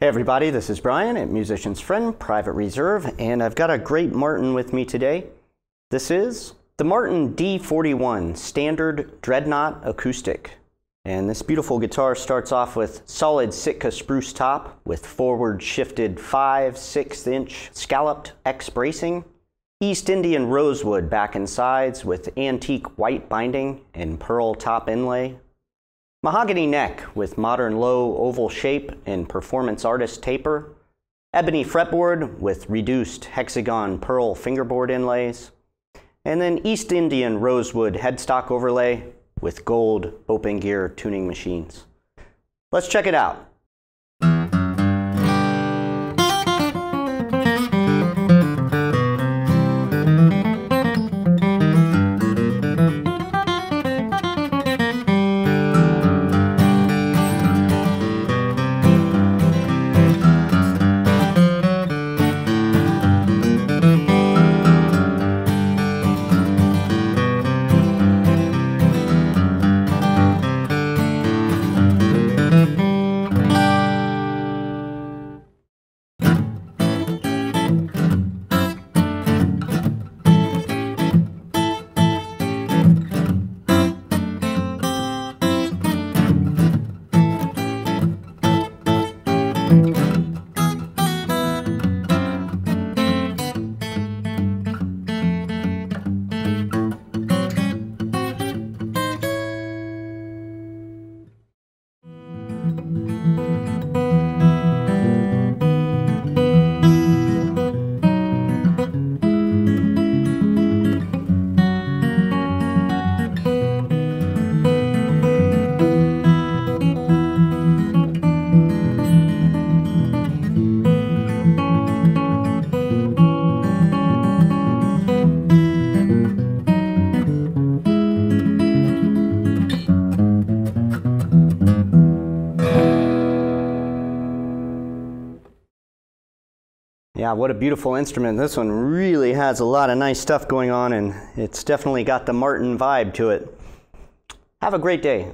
Hey everybody, this is Brian at Musician's Friend Private Reserve, and I've got a great Martin with me today. This is the Martin D41 Standard Dreadnought Acoustic. And this beautiful guitar starts off with solid Sitka spruce top with forward shifted 5 6 inch scalloped X bracing, East Indian rosewood back and sides with antique white binding and pearl top inlay, Mahogany neck with modern low oval shape and performance artist taper. Ebony fretboard with reduced hexagon pearl fingerboard inlays. And then East Indian rosewood headstock overlay with gold open gear tuning machines. Let's check it out. Yeah, what a beautiful instrument. This one really has a lot of nice stuff going on and it's definitely got the Martin vibe to it. Have a great day.